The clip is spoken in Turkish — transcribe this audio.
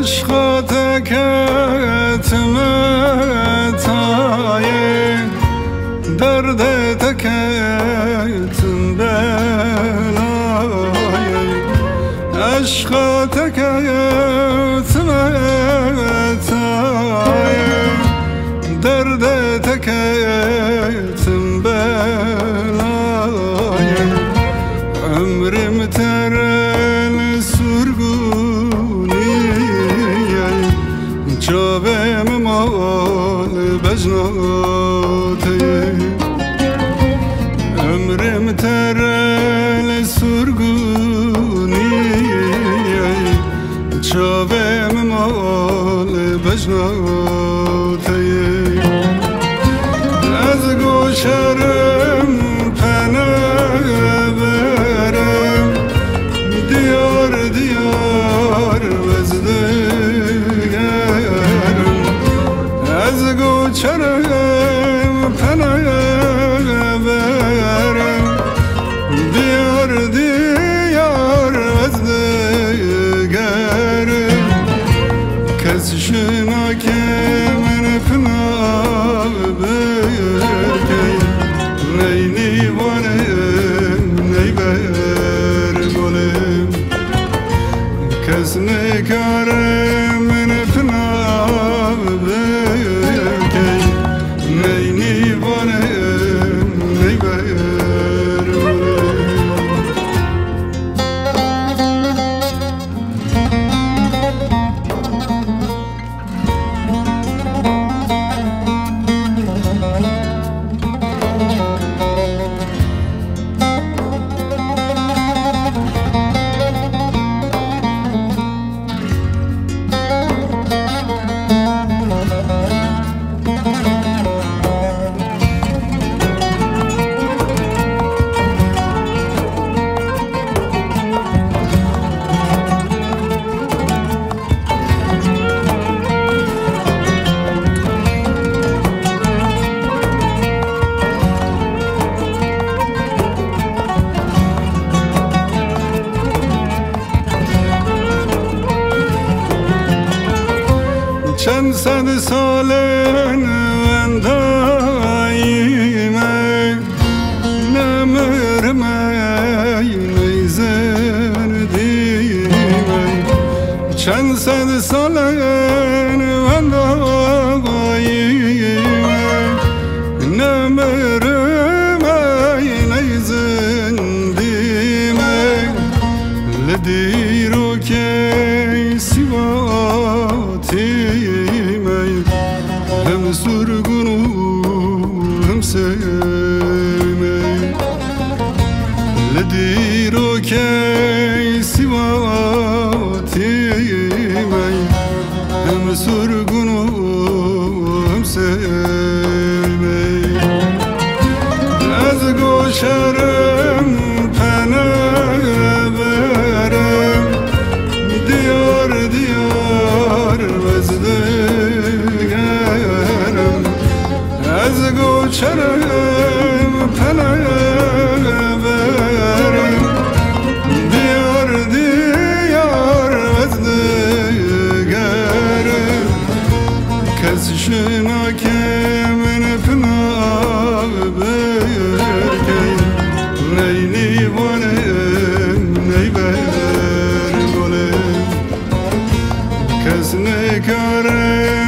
memleketime tayin. Derde teketim belayı. Aşka teketime tayin. Derde teketim belayı. Ömrüm terel surguni Çabem mal bejnati Ömrüm terel surguni Çabem mal bejnati Az goşarım Şuna صد سال وندایمه نمرمه نیزردیمه چند صد سال Hem sürgünü hem sevme Ledir o ke sivatime Hem sürgünü hem sevme Az goşarım Açarım peleverim Diyar diyar vazdigerim Kesişin hakemin pınar berkerim Neyli varim neyber golim Kesne karem